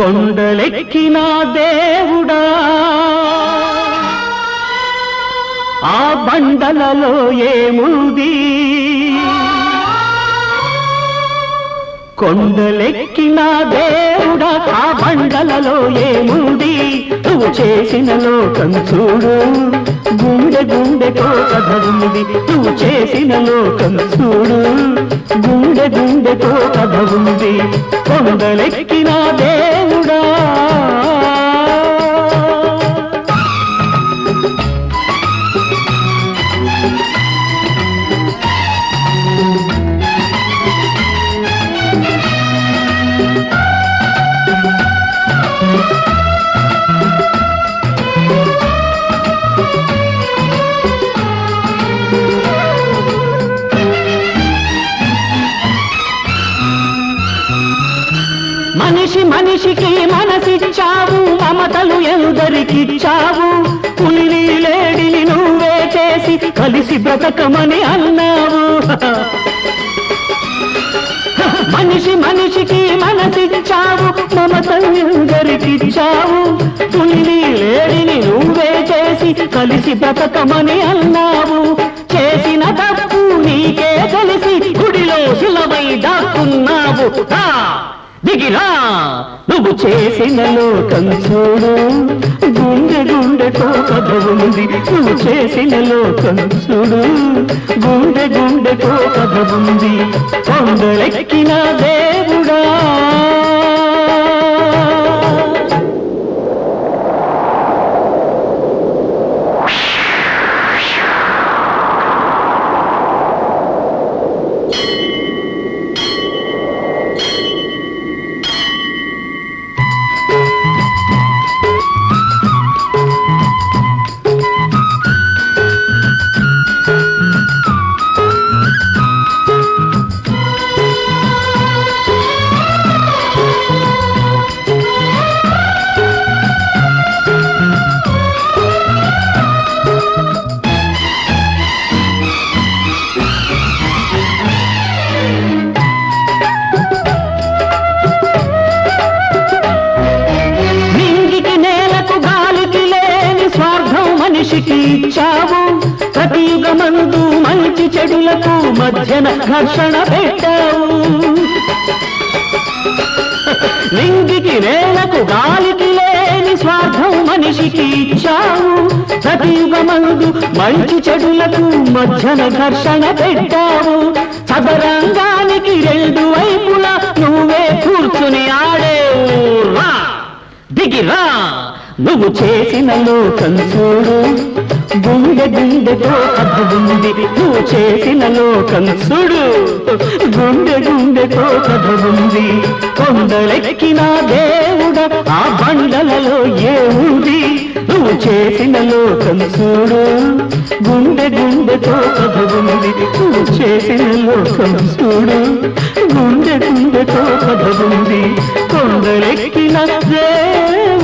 కొండలెక్కిన దేవుడా. ఆ బండలలో ఏముంది? కొండలెక్కిన దేవుడా ఆ బండలలో ఏముంది? నువ్వు చేసిన లోకం చూడు. గుండె గుండెతో కథ ఉంది నువ్వు చేసిన లోకం చూడు. గుండె గుండెతో మనిషి మనిషికి మనసిచ్చావు మమతలు ఎందరికిచ్చావు పులిని లేడిని నువ్వే చేసి కలిసి బ్రతకమని అన్నావు. మనిషి మనిషికి మనసిచ్చావు మమతలు ఎందరికిచ్చావు పులిని లేడిని నువ్వే చేసి కలిసి బ్రతకమని అన్నావు. చేసిన తప్పు నీకే తెలిసి గుడిలో సులభై దాక్కున్నావు. రా, నువ్వు చేసిన లోకం చూడు. గుండె గుండెతో కథ నువ్వు చేసిన లోకం చూడు. గుండె గుండెతో కథ ఉంది కొండలెక్కిన దేవుడా. మనిషికి ఇచ్చావు. ప్రతి యుగమందు మంచి చెడులకు మధ్యన ఘర్షణ పెట్టావు. లింగికి నేలకు గాలికి లేని స్వార్థం మనిషికి ఇచ్చావు. ప్రతి యుగమందు మంచి చెడులకు మధ్యన ఘర్షణ పెట్టావు. చదరంగానికి రెండు వైపులా నువ్వే కూర్చుని ఆడేవు. రా. దిగిరా నువ్వు చేసిన లోకం చూడు. గుండె గుండెతో కథగుంది నువ్వు చేసిన లోకం చూడు. గుండె గుండెతో కథగుంది కొండలెక్కిన దేవుడ ఆ బండలలో ఏముంది? నువ్వు చేసిన లోకం చూడు. గుండె గుండెతో కథగుంది నువ్వు చేసిన లోకం చూడు. గుండె గుండెతో కథగుంది కొండలెక్కిన దేవుడా